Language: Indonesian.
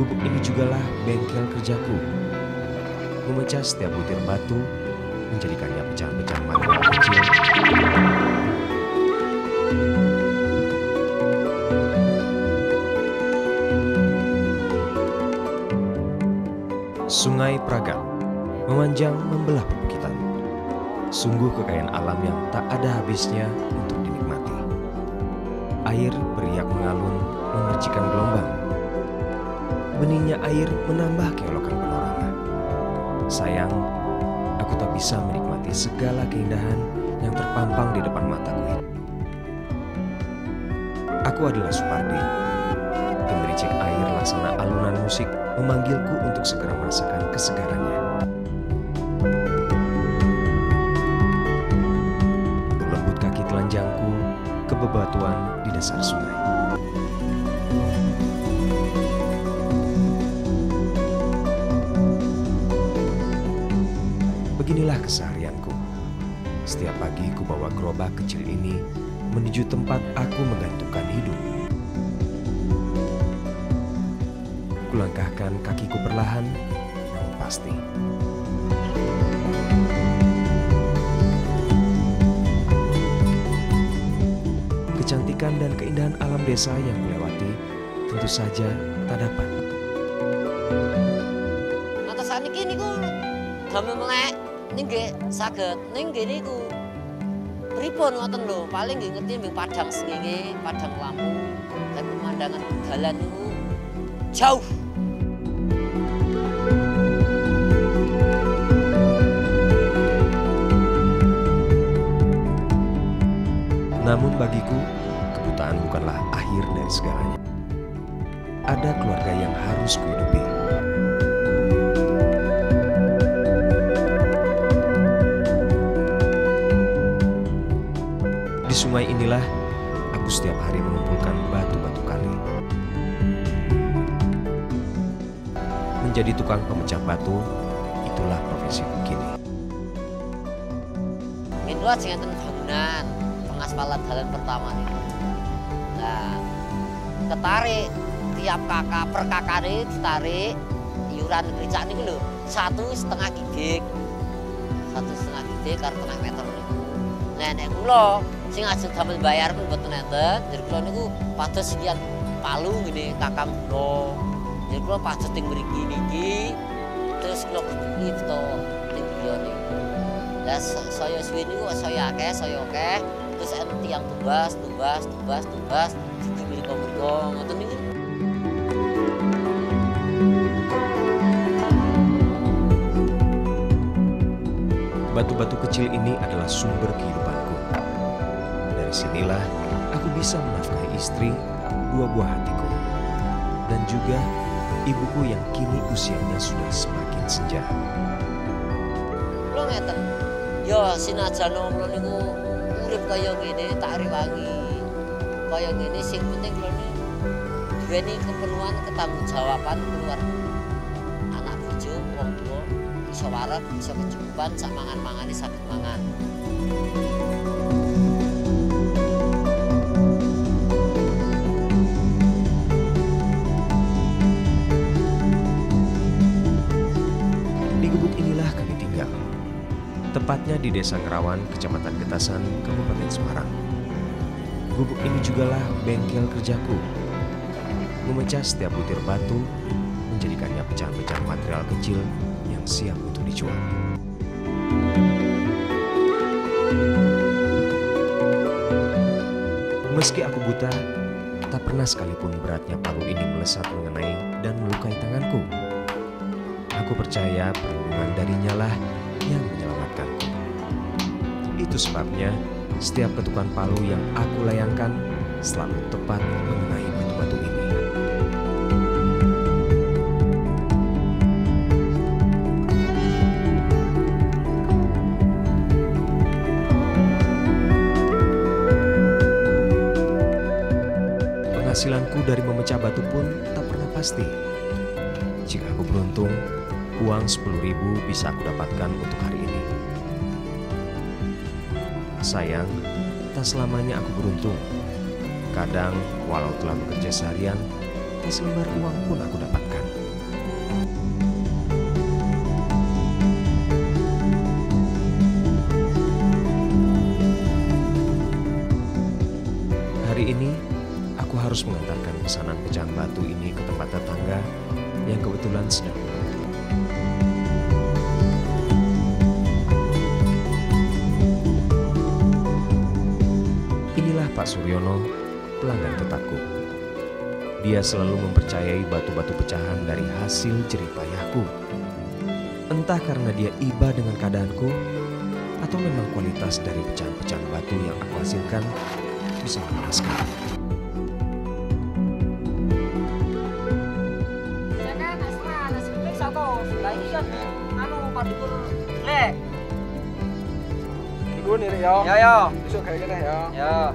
Gubuk ini jugalah bengkel kerjaku. Memecah setiap butir batu, menjadikannya pecahan-pecahan material kecil. Sungai Praga memanjang membelah perbukitan. Sungguh kekayaan alam yang tak ada habisnya untuk dinikmati. Air beriak mengalun memercikan gelombang. Beningnya air menambah keelokan panorama. Sayang, aku tak bisa menikmati segala keindahan yang terpampang di depan mataku ini. Aku adalah Supardi. Gemericik air laksana alunan musik memanggilku untuk segera merasakan kesegarannya. Lembut kaki telanjangku ke bebatuan di dasar sungai. Gerobak kecil ini menuju tempat aku menggantungkan hidup. Kulangkahkan kakiku perlahan, namun pasti. Kecantikan dan keindahan alam desa yang melewati tentu saja tak dapat. Ngantos saniki niku damel melek ning nggih saged ning nggih niku pripun ngoten lho paling nggih ngerti mbing padang sengenge padang lampu dan pemandangan dalan niku jauh Namun bagiku, kebutaan bukanlah akhir dari segalanya. Ada keluarga yang harus kuhidupi. Di sungai inilah aku setiap hari mengumpulkan batu-batu kali. Menjadi tukang pemecah batu, itulah profesiku kini. Sing enten bangunan pengaspalan dalan pertama niku. Nah, ketarik tiap kakak per kakare ditarik iuran gericak niku lho satu setengah gigik satu setengah gigik karo setengah meter niku. Nah, nek kula sing ajeng damel bayar pun mboten enten, jadi kula niku pados sekian palu ngene kakang kula. Jadi kula pados teng mriki niki terus kula to ning griya niku. Lah sa- saya suwi niku saya akeh, saya akeh. Terus enten tiyang tumbas, tumbas, tumbas, tumbas, di mriko-mriko ngoten niku. Batu-batu kecil ini adalah sumber kehidupanku. Dari sinilah aku bisa menafkahi istri, dua buah hatiku, dan juga ibuku yang kini usianya sudah semakin senja. Kula ngeten. Ya sinajan kula niku urip kaya ngene tak rewangi. Kaya ngene sing penting kula niku duweni kepenuhan ketanggung-jawaban keluarga. Anak bojo, wong tua, iso wareg, iso kecukupan, sak mangan-mangane saged mangan. Di Tepatnya di Desa Ngerawan, Kecamatan Getasan, Kabupaten Semarang. Gubuk ini jugalah bengkel kerjaku. Memecah setiap butir batu, menjadikannya pecahan-pecahan material kecil yang siap untuk dijual. Meski aku buta, tak pernah sekalipun beratnya palu ini melesat mengenai dan melukai tanganku. Aku percaya perlindungan darinya lah yang menyelamatkanku. Itu sebabnya setiap ketukan palu yang aku layangkan selalu tepat mengenai batu-batu ini. Penghasilanku dari memecah batu pun tak pernah pasti. Jika aku beruntung, uang 10.000 ribu bisa aku dapatkan untuk hari. Sayang, tak selamanya aku beruntung. Kadang, walau telah bekerja seharian, tak selembar uang pun aku dapatkan. Hari ini, aku harus mengantarkan pesanan pecahan batu ini ke tempat tetangga yang kebetulan sedang berhenti. Pak Suryono, pelanggan tetapku. Dia selalu mempercayai batu-batu pecahan dari hasil jeripayahku. Entah karena dia iba dengan keadaanku, atau memang kualitas dari pecahan-pecahan batu yang aku hasilkan bisa memuaskan. Ya kan. 你的油，要要，你说可以跟他要，